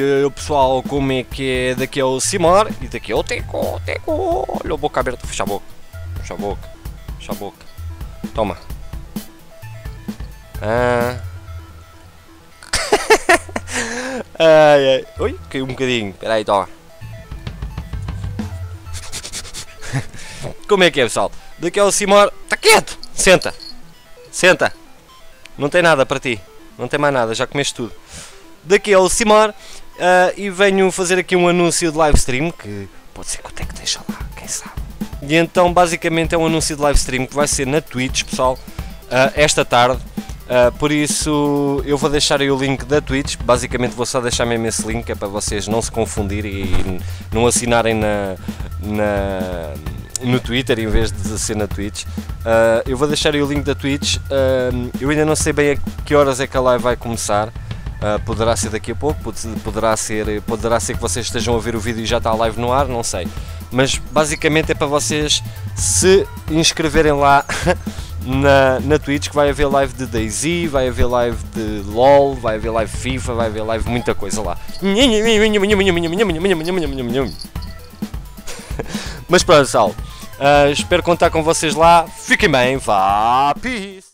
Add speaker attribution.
Speaker 1: aí uh, pessoal, como é que é? Daqui é o Simar e daqui é o Teco, Teco. Olha a boca aberta, fecha a boca, fecha a boca, fecha a boca. Toma. Ah. ai ai. Oi, caiu um bocadinho. Espera aí, toma. Como é que é, pessoal? Daqui é o Simar. Está quieto! Senta! Senta! Não tem nada para ti. Não tem mais nada, já comeste tudo. Daqui é o Simar uh, e venho fazer aqui um anúncio de live stream que pode ser que eu que deixar lá, quem sabe. E então, basicamente, é um anúncio de live stream que vai ser na Twitch, pessoal, uh, esta tarde. Uh, por isso eu vou deixar aí o link da Twitch, basicamente vou só deixar mesmo esse link é para vocês não se confundirem e não assinarem na, na, no Twitter em vez de ser na Twitch. Eu vou deixar aí o link da Twitch. Eu ainda não sei bem a que horas é que a live vai começar. Uh, poderá ser daqui a pouco, poderá ser, poderá ser que vocês estejam a ver o vídeo e já está a live no ar, não sei. Mas basicamente é para vocês se inscreverem lá na, na Twitch que vai haver live de Daisy, vai haver live de LOL, vai haver live FIFA, vai haver live muita coisa lá. Mas pronto, pessoal. Uh, espero contar com vocês lá. Fiquem bem. Vá, peace.